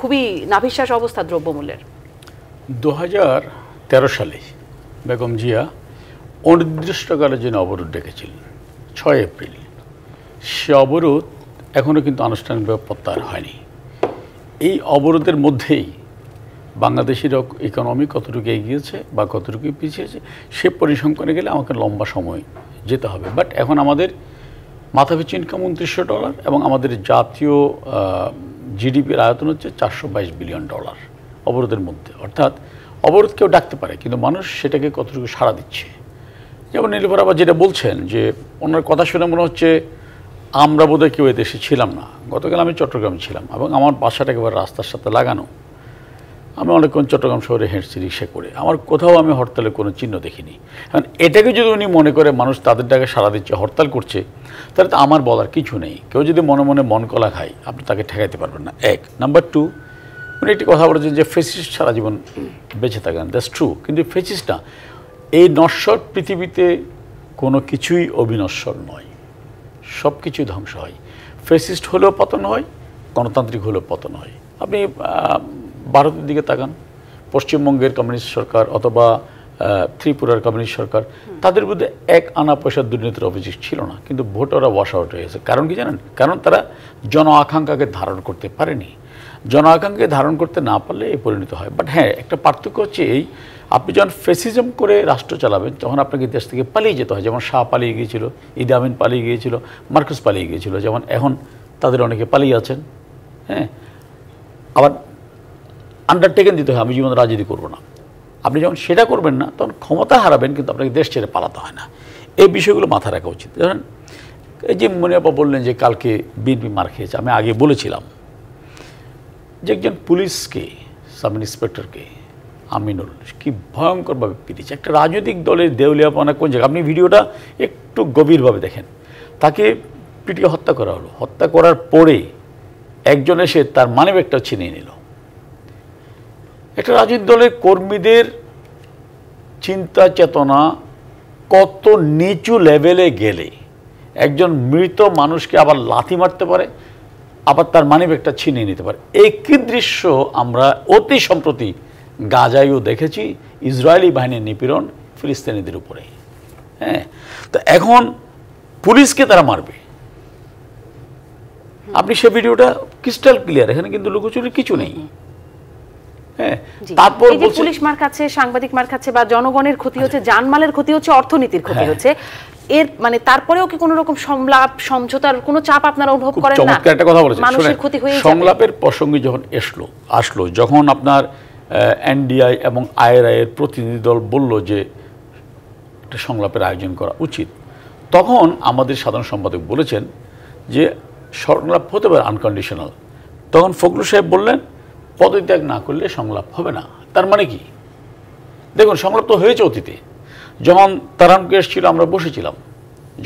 খুবই নাভিশ্বাস অবস্থা দ্রব্যমূল্যের। দু হাজার তেরো সালে বেগম জিয়া অনির্দিষ্টকালের জন্য অবরোধ ডেকেছিলেন ছয় এপ্রিল। সে অবরোধ এখনও কিন্তু আনুষ্ঠানিকভাবে প্রত্যাহার হয়নি। এই অবরোধের মধ্যেই বাংলাদেশের ইকোনমি কতটুকু এগিয়েছে বা কতটুকু পিছিয়েছে, সে পরিসংখ্যানে গেলে আমাকে লম্বা সময় যেতে হবে। বাট এখন আমাদের মাথাপিছু ইনকাম উনত্রিশশো ডলার এবং আমাদের জাতীয় জিডিপির আয়তন হচ্ছে চারশো বাইশ বিলিয়ন ডলার অবরোধের মধ্যে। অর্থাৎ অবরোধ কেউ ডাকতে পারে, কিন্তু মানুষ সেটাকে কতটুকু সাড়া দিচ্ছে? যেমন নীলভর আবার যেটা বলছেন যে, ওনার কথা শুনে মনে হচ্ছে আমরা বোধহয় কেউ এদেশে ছিলাম না। গতকাল আমি চট্টগ্রামে ছিলাম এবং আমার বাসাটা একেবারে রাস্তার সাথে লাগানো। আমি অনেকক্ষণ চট্টগ্রাম শহরে হেঁটছি রিক্সা করে। আমার কোথাও আমি হরতালের কোনো চিহ্ন দেখিনি। কারণ এটাকে যদি উনি মনে করে মানুষ তাদের ডাকে সারা দিচ্ছে, হরতাল করছে, তাহলে তো আমার বলার কিছু নেই। কেউ যদি মনে মনে মন কলা খায়, আপনি তাকে ঠেকাইতে পারবেন না। এক। নাম্বার টু, উনি একটি কথা বলেছেন যে ফেসিস্ট সারা জীবন বেঁচে থাকেন। That's true. কিন্তু ফেসিস্ট না। এই নশ্বর পৃথিবীতে কোনো কিছুই অবিনশ্বর নয়। সব কিছুই ধ্বংস হয়। ফেসিস্ট হলেও পতন হয় গণতান্ত্রিক হলেও পতন হয়। আপনি ভারতের দিকে তাকান। পশ্চিমবঙ্গের কমিউনিস্ট সরকার অথবা ত্রিপুরার কমিউনিস্ট সরকার তাদের মধ্যে এক আনা পয়সার দুর্নীতির অভিযোগ ছিল না। কিন্তু ভোট ওরা ওয়াশ আউট হয়েছে কারণ কি জানেন? কারণ তারা জন আকাঙ্ক্ষাকে ধারণ করতে পারেনি। জন আকাঙ্ক্ষাকে ধারণ করতে না পারলে এই পরিণত হয়। বাট হ্যাঁ একটা পার্থক্য হচ্ছে এই আপনি যখন ফেসিজম করে রাষ্ট্র চালাবেন, তখন আপনাকে দেশ থেকে পালিয়ে যেতে হয়। যেমন শাহ পালিয়ে গিয়েছিল ঈদ আমিন পালিয়ে গিয়েছিল, মার্কাস পালিয়ে গিয়েছিল। যেমন এখন তাদের অনেকে পালিয়ে আছেন হ্যাঁ? আবার আন্ডারটেকেন দিতে হয়, আমি জীবন রাজনীতি করব না। আপনি যখন সেটা করবেন না, তখন ক্ষমতা হারাবেন, কিন্তু আপনাকে দেশ ছেড়ে পালাতে হয় না। এই বিষয়গুলো মাথায় রাখা উচিত। ধরেন, এই যে মনিয়াপা বললেন যে কালকে বিএনপি মার খেয়েছে, আমি আগে বলেছিলাম যে একজন পুলিশকে, সাব ইন্সপেক্টরকে আমিনুল কি ভয়ঙ্করভাবে পিটিয়েছে একটা রাজনৈতিক দলের দেউলিয়াপনা কোন জায়গায়? আপনি ভিডিওটা একটু গভীরভাবে দেখেন। তাকে পিটিয়ে হত্যা করা হলো। হত্যা করার পরে একজন এসে তার মানিব্যাগটা ছিনিয়ে নিল। একটা রাজনৈতিক দলের কর্মীদের চিন্তা, চেতনা কত নিচু লেভেলে গেলে একজন মৃত মানুষকে আবার লাথি মারতে পারে, আবার তার মানিব্যাগটা ছিনিয়ে নিতে পারে। একই দৃশ্য আমরা অতি সম্প্রতি গাজায়ও দেখেছি ইসরায়েলি বাহিনীর নিপীড়ন ফিলিস্তিনিদের উপরে। হ্যাঁ তো এখন পুলিশকে তারা মারবে। আপনি সে ভিডিওটা ক্রিস্টাল ক্লিয়ার এখানে কিন্তু লুকোচুরি কিছু নেই। হ্যাঁ তারপর এই যে বলছে- পুলিশ মার খাচ্ছে সাংবাদিক মার খাচ্ছে বা জনগণের ক্ষতি হচ্ছে জানমালের ক্ষতি হচ্ছে অর্থনীতির ক্ষতি হ্যাঁ। হচ্ছে এর মানে তারপরেও কি কোনো রকম সংলাপ সমঝোতার কোনো চাপ আপনারা অনুভব করেন না? একটা কথা বলেছেন। মানুষের ক্ষতি হয়ে সংলাপের প্রসঙ্গে যখন এসলো আসলো যখন আপনার এনডিআই এবং আইআরআই এর প্রতিনিধি দল বলল যে একটা সংলাপের আয়োজন করা উচিত। তখন আমাদের সাধারণ সম্পাদক বলেছেন যে সংলাপ হতে পারে আনকন্ডিশনাল তখন ফখরুল সাহেব বললেন, পদত্যাগ না করলে সংলাপ হবে না। তার মানে কি? দেখুন, সংলাপ তো হয়েছে অতীতে। যখন তারানকে এসেছিল আমরা বসেছিলাম।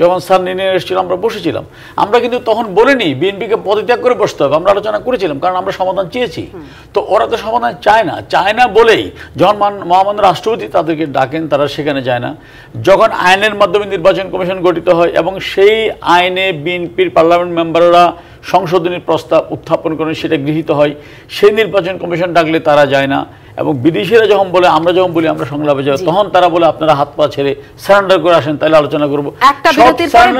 যখন স্যার নিনে এসেছিল আমরা বসেছিলাম। আমরা কিন্তু তখন বলিনি বিএনপিকে পদত্যাগ করে বসতে হবে আমরা আলোচনা করেছিলাম কারণ আমরা সমাধান চেয়েছি। তো ওরা তো সমাধান চায় না। চায় না বলেই যখন মহামান্য রাষ্ট্রপতি তাদেরকে ডাকেন তারা সেখানে যায় না। যখন আইনের মাধ্যমে নির্বাচন কমিশন গঠিত হয় এবং সেই আইনে বিএনপির পার্লামেন্ট মেম্বাররা সংশোধনী প্রস্তাব উত্থাপন করেন সেটা গৃহীত হয় সেই নির্বাচন কমিশন ডাকলে তারা যায় না। এবং বিদেশিরা যখন বলে আমরা যখন বলি আমরা সংলাপে যাই তখন তারা বলে আপনারা হাত পা ছেড়ে সারেন্ডার করে আসেন তাহলে আলোচনা করব। একটা বিরতির পরে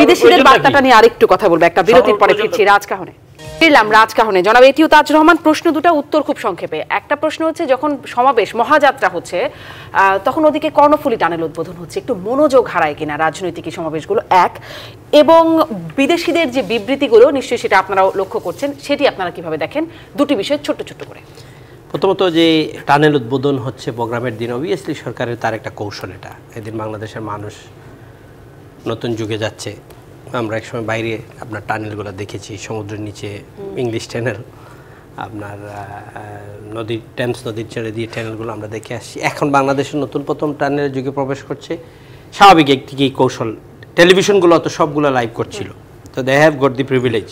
বিদেশিদের বার্তাটা নিয়ে আরেকটু কথা বলব একটা বিরতির পরে ফিরছি রাজকাহনে। ফিরলাম রাজকাহনে। জনাব এটিও তাজ রহমান প্রশ্ন দুটো উত্তর খুব সংক্ষেপে। একটা প্রশ্ন হচ্ছে যখন সমাবেশ মহাযাত্রা হচ্ছে তখন ওদিকে কর্ণফুলি টানেল উদ্বোধন হচ্ছে। একটু মনোযোগ হারায় কিনা রাজনৈতিক সমাবেশগুলো? এক এবং বিদেশিদের যে বিবৃতিগুলো নিশ্চয়ই সেটা আপনারাও লক্ষ্য করছেন সেটি আপনারা কীভাবে দেখেন? দুটি বিষয় ছোট্ট ছোট্ট করে। প্রথমত যে টানেল উদ্বোধন হচ্ছে প্রোগ্রামের দিন অবভিয়াসলি সরকারের তার একটা কৌশল এটা। এদিন বাংলাদেশের মানুষ নতুন যুগে যাচ্ছে। আমরা একসময় বাইরে আপনার টানেলগুলো দেখেছি সমুদ্রের নিচে ইংলিশ চ্যানেল আপনার নদীর টেমস নদীর ছেড়ে দিয়ে চ্যানেলগুলো আমরা দেখে আসছি। এখন বাংলাদেশের নতুন প্রথম টানেলের যুগে প্রবেশ করছে। স্বাভাবিক একটি কৌশল। টেলিভিশনগুলো তো সবগুলো লাইভ করছিল। তো they have got the privilege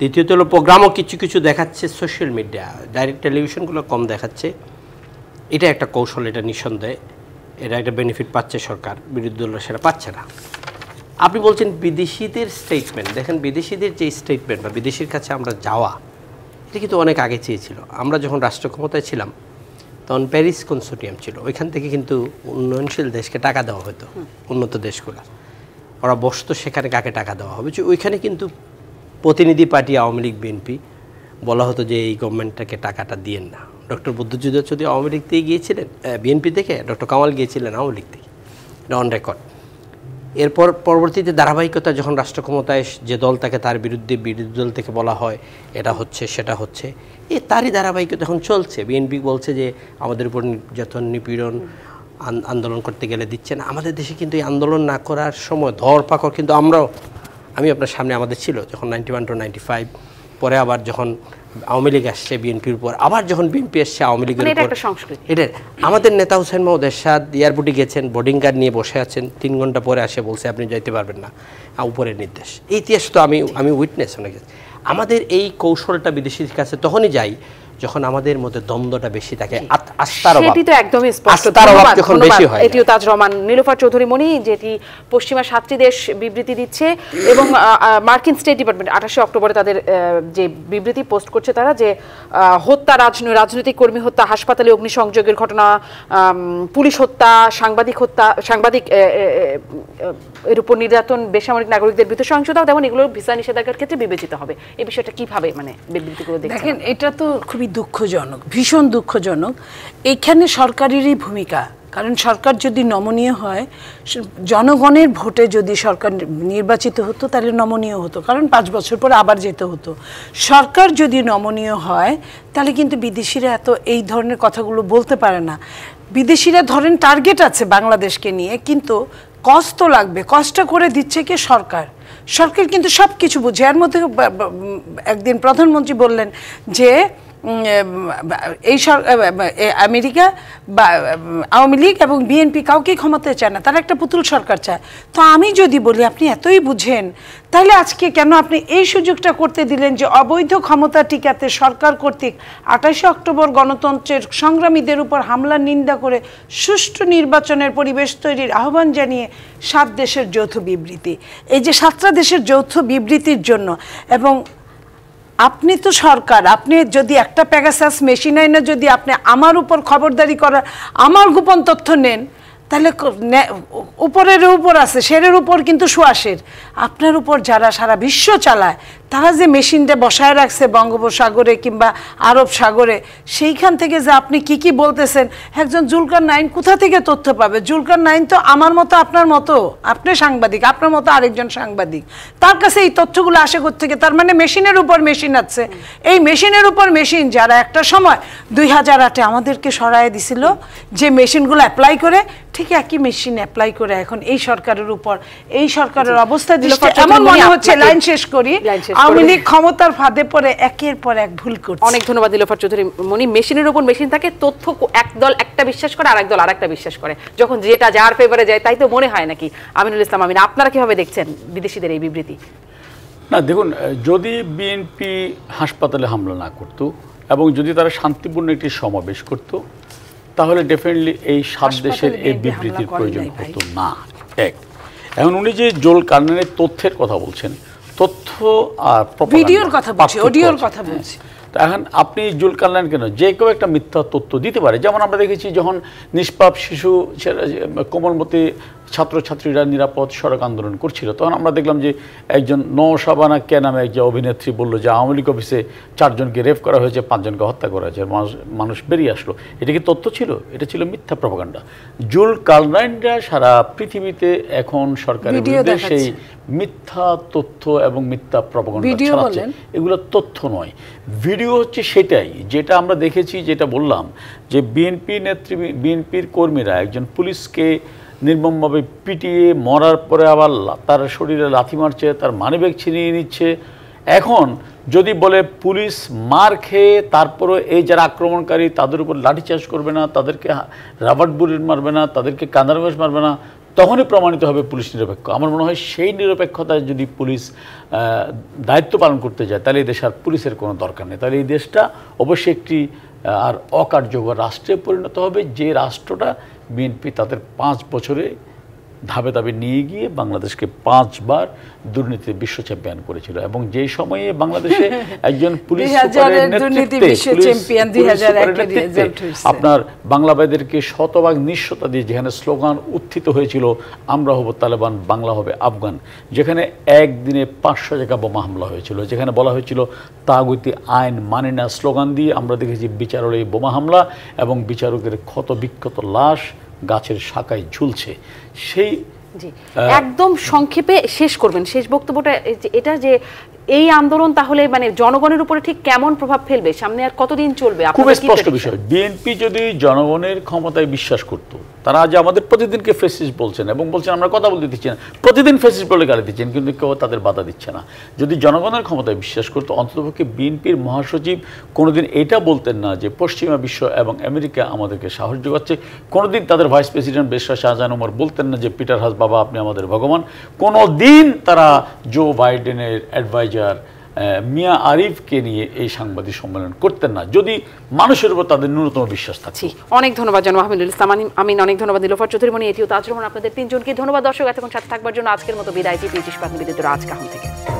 দ্বিতীয়ত হলো প্রোগ্রামও কিছু কিছু দেখাচ্ছে সোশ্যাল মিডিয়া ডাইরেক্ট টেলিভিশনগুলো কম দেখাচ্ছে। এটা একটা কৌশল এটা নিঃসন্দেহে। এটা একটা বেনিফিট পাচ্ছে সরকার বিরোধী দলরা সেটা পাচ্ছে না। আপনি বলছেন বিদেশিদের স্টেটমেন্ট দেখেন বিদেশিদের যে স্টেটমেন্ট বা বিদেশির কাছে আমরা যাওয়া এটা কিন্তু অনেক আগে চেয়েছিল। আমরা যখন রাষ্ট্র ক্ষমতায় ছিলাম তখন প্যারিস কনসোর্টিয়াম ছিল। ওইখান থেকে কিন্তু উন্নয়নশীল দেশকে টাকা দেওয়া হতো উন্নত দেশগুলো ওরা বসতো সেখানে কাকে টাকা দেওয়া হবে? যে ওইখানে কিন্তু প্রতিনিধি পার্টি আওয়ামী লীগ, বিএনপি, বলা হতো যে এই গভর্নমেন্টটাকে টাকাটা দিয়েন না। ডক্টর বুদ্ধযুদ্ধ যদি আওয়ামী লীগ থেকে গিয়েছিলেন বিএনপি থেকে, ডক্টর কামাল গিয়েছিলেন আওয়ামী লীগ থেকে। অন রেকর্ড এরপর পরবর্তীতে ধারাবাহিকতা যখন রাষ্ট্র ক্ষমতায় যে দল তাকে তার বিরুদ্ধে বিরোধী দল থেকে বলা হয়, এটা হচ্ছে, সেটা হচ্ছে, এ তারই ধারাবাহিকতা এখন চলছে। বিএনপি বলছে যে আমাদের উপর নির্যাতন, নিপীড়ন, আন- আন্দোলন করতে গেলে দিচ্ছে না। আমাদের দেশে কিন্তু এই আন্দোলন না করার সময় ধরপাকড় কিন্তু আমরাও আমি আপনার সামনে আমাদের ছিল যখন ninety one to ninety five পরে আবার যখন আওয়ামী লীগ আসছে বিএনপির উপর আবার যখন বিএনপি আসছে আওয়ামী লীগের মানে উপর। এটা আমাদের নেতা হুসেন মাহমুদ এরশাদ এয়ারপোর্টে গেছেন বোর্ডিং কার্ড নিয়ে বসে আছেন তিন ঘণ্টা পরে আসে বলছে আপনি যাইতে পারবেন না। উপরের নির্দেশ। ইতিহাস তো আমি আমি উইটনেস অনেক। আমাদের এই কৌশলটা বিদেশির কাছে তখনই যাই যখন আমাদের মধ্যে দ্বন্দ্বটা বেশি থাকে আস্থার অভাব। সেটি তো একদমই স্পষ্ট। আস্থার অভাব যখন বেশি হয়। এটিও তাজ রহমান নীলোফার চৌধুরী মণি যেটি পশ্চিমা সাতটি দেশ বিবৃতি দিচ্ছে এবং মার্কিন স্টেট ডিপার্টমেন্ট আঠাশে অক্টোবরে তাদের যে বিবৃতি পোস্ট করছে তারা যে আহ, হত্যা রাজনৈ- রাজনৈতিক কর্মী হত্যা হাসপাতালে অগ্নিসংযোগের ঘটনা পুলিশ হত্যা সাংবাদিক হত্যা সাংবাদিক এর উপর নির্যাতন, বেসামরিক নাগরিকদের বিরুদ্ধে সহিংসতা তেমন এগুলো ভিসা নিষেধাজ্ঞার ক্ষেত্রে বিবেচিত হবে। এই বিষয়টা কীভাবে মানে বিবৃতিগুলো দেখেন, এটা তো খুবই দুঃখজনক, ভীষণ দুঃখজনক। এখানে সরকারেরই ভূমিকা, কারণ সরকার যদি নমনীয় হয় জনগণের ভোটে যদি সরকার নির্বাচিত হতো, তাহলে নমনীয় হতো, কারণ পাঁচ বছর পর আবার যেতে হতো। সরকার যদি নমনীয় হয়, তাহলে কিন্তু বিদেশিরা এত এই ধরনের কথাগুলো বলতে পারে না। বিদেশিরা ধরেন টার্গেট আছে বাংলাদেশকে নিয়ে, কিন্তু কষ্ট লাগবে, কষ্ট করে দিচ্ছে কি সরকার? সরকার কিন্তু সব কিছু বুঝে। এর মধ্যে একদিন প্রধানমন্ত্রী বললেন যে এই আমেরিকা বা আওয়ামী লীগ এবং বিএনপি কাউকেই ক্ষমতায় চায় না, তারা একটা পুতুল সরকার চায়। তো আমি যদি বলি, আপনি এতই বুঝেন, তাহলে আজকে কেন আপনি এই সুযোগটা করতে দিলেন যে অবৈধ ক্ষমতা টিকাতে সরকার কর্তৃক আঠাশে অক্টোবর গণতন্ত্রের সংগ্রামীদের উপর হামলার নিন্দা করে সুষ্ঠু নির্বাচনের পরিবেশ তৈরির আহ্বান জানিয়ে সাত দেশের যৌথ বিবৃতি। এই যে সাতটা দেশের যৌথ বিবৃতির জন্য এবং আপনি তো সরকার, আপনি যদি একটা প্যাগাসাস মেশিন আইনে যদি আপনি আমার উপর খবরদারি করার, আমার গোপন তথ্য নেন, তাহলে উপরের উপর আছে সেরের উপর কিন্তু সুয়াশের। আপনার উপর যারা সারা বিশ্ব চালায় তারা যে মেশিনটা বসায় রাখছে বঙ্গোপসাগরে কিংবা আরব সাগরে সেইখান থেকে যে আপনি কি কি বলতেছেন একজন জুলকার নাইন কোথা থেকে তথ্য পাবে? জুলকার নাইন তো আমার মতো আপনার মতো আপনি সাংবাদিক আপনার মতো আরেকজন সাংবাদিক। তার কাছে এই তথ্যগুলো আসে থেকে তার মানে মেশিনের উপর মেশিন আছে। এই মেশিনের উপর মেশিন যারা একটা সময় দুই হাজার আটে আমাদেরকে সরায় দিছিল যে মেশিনগুলো অ্যাপ্লাই করে ঠিক একই মেশিন অ্যাপ্লাই করে এখন এই সরকারের উপর এই সরকারের অবস্থা এমন মনে হচ্ছে লাইন শেষ করি। আওয়ামী লীগ ক্ষমতার ফাঁদে পড়ে একের পর এক ভুল করছে। অনেক ধন্যবাদ দিলফার চৌধুরী। মনি মেশিনের উপর মেশিন থাকে তথ্য কো- এক দল একটা বিশ্বাস করে আরেক দল আরেকটা বিশ্বাস করে। যখন যেটা যার ফেভারে যায় তাই তো মনে হয় নাকি? আমিনুল ইসলাম আমিন আপনারা কীভাবে দেখছেন বিদেশিদের এই বিবৃতি? না দেখুন যদি বিএনপি হাসপাতালে হামলা না করতো এবং যদি তারা শান্তিপূর্ণ একটি সমাবেশ করত তাহলে ডেফিনেটলি এই সাত দেশের এই বিবৃতির প্রয়োজন হতো না। এক এখন উনি যে জোল কার্নেনের তথ্যের কথা বলছেন তথ্য আর ভিডিওর কথা বলছি, অডিওর কথা বলছি। এখন আপনি জুল কানলেন কেন? যে কেউ একটা মিথ্যা তথ্য দিতে পারে যেমন আমরা দেখেছি যখন নিষ্পাপ শিশু কোমলমতি ছাত্রছাত্রীরা নিরাপদ সড়ক আন্দোলন করছিল। তখন আমরা দেখলাম যে একজন নৌসাবানা কে নামে একজন অভিনেত্রী বলল যে আওয়ামী লীগ অফিসে চারজনকে রেপ করা হয়েছে পাঁচজনকে হত্যা করা হয়েছে। মানুষ মানুষ বেরিয়ে আসলো। এটা কি তথ্য ছিল? এটা ছিল মিথ্যা প্রপাগান্ডা। জুল কার্লাইনরা সারা পৃথিবীতে এখন সরকারের বিরুদ্ধে সেই মিথ্যা তথ্য এবং মিথ্যা ভিডিও ছড়াচ্ছে এগুলো তথ্য নয়। ভিডিও হচ্ছে সেটাই যেটা আমরা দেখেছি যেটা বললাম যে বিএনপি নেত্রী বিএনপির কর্মীরা একজন পুলিশকে নির্মমভাবে পিটিয়ে মরার পরে আবার তার শরীরে লাথি মারছে, তার মানিব্যাগ ছিনিয়ে নিচ্ছে। এখন যদি বলে পুলিশ মার খেয়ে তারপরে এই যারা আক্রমণকারী তাদের উপর লাঠিচার্জ করবে না, তাদেরকে রাবার বুলেট মারবে না, তাদেরকে কাঁদার গ্যাস মারবে না, তখনই প্রমাণিত হবে পুলিশ নিরপেক্ষ। আমার মনে হয় সেই নিরপেক্ষতায় যদি পুলিশ দায়িত্ব পালন করতে যায়, তাহলে এই দেশ আর পুলিশের কোনো দরকার নেই। তাহলে এই দেশটা অবশ্যই একটি আর অকার্যকর রাষ্ট্রে পরিণত হবে। যে রাষ্ট্রটা বিএনপি তাদের পাঁচ বছরে ধাপে ধাপে নিয়ে গিয়ে বাংলাদেশকে পাঁচবার দুর্নীতির বিশ্ব চ্যাম্পিয়ন করেছিল এবং যে সময়ে বাংলাদেশে একজন পুলিশ 2000 সুপারের এর দুর্নীতি নেতৃত্বে বিশ্ব পুলিশ- চ্যাম্পিয়ন পুলিশ 2001 সুপারের এর নেতৃত্বে রেজাল্ট হয়েছে। আপনার বাংলাবাদীদেরকে শতভাগ নিঃস্বতা দিয়ে যেখানে স্লোগান উত্থিত হয়েছিল আমরা হব তালেবান বাংলা হবে আফগান যেখানে একদিনে পাঁচশো জায়গা বোমা হামলা হয়েছিল যেখানে বলা হয়েছিল তাগুতি আইন মানে না স্লোগান দিয়ে আমরা দেখেছি বিচারালয়ে বোমা হামলা এবং বিচারকের ক্ষত বিক্ষত লাশ গাছের শাখায় ঝুলছে। সেই জি। একদম সংক্ষেপে শেষ করবেন। শেষ বক্তব্যটা এটা যে এই আন্দোলন তাহলে মানে জনগণের উপরে ঠিক কেমন প্রভাব ফেলবে? সামনে আর কতদিন চলবে? খুব স্পষ্ট বিষয়। বিএনপি যদি জনগণের ক্ষমতায় বিশ্বাস করত তারা আজ আমাদের প্রতিদিনকে ফেসিস বলছেন এবং বলছেন, আমরা কথা বলতে দিচ্ছি না। প্রতিদিন ফেসিস বলে গালি দিচ্ছেন, কিন্তু কেউ তাদের বাধা দিচ্ছে না। যদি জনগণের ক্ষমতায় বিশ্বাস করতো, অন্ততপক্ষে বিএনপির মহাসচিব কোনোদিন এটা বলতেন না যে পশ্চিমা বিশ্ব এবং আমেরিকা আমাদেরকে সাহস যোগাচ্ছে কোনোদিন তাদের ভাইস প্রেসিডেন্ট বেশরা শাহজাহান উমর বলতেন না যে, পিটার হাস বাবা, আপনি আমাদের ভগবান। কোনো দিন তারা জো বাইডেনের অ্যাডভাইজার মিয়া আরিফকে নিয়ে এই সাংবাদিক সম্মেলন করতেন না। যদি মানুষের উপর তাদের ন্যূনতম বিশ্বাস থাকতো। অনেক ধন্যবাদ জানো মাহমুদুল ইসলাম আমিন- অনেক ধন্যবাদ দিলফার চৌধুরী এটিও তাজ রহমান আপনাদের তিনজনকে। ধন্যবাদ দর্শক, এতক্ষণ সাথে থাকবার জন্য আজকের মতো বিদায়। জি, ব্রিটিশ বাদ বিদ্যুৎ রাজকাহন থেকে।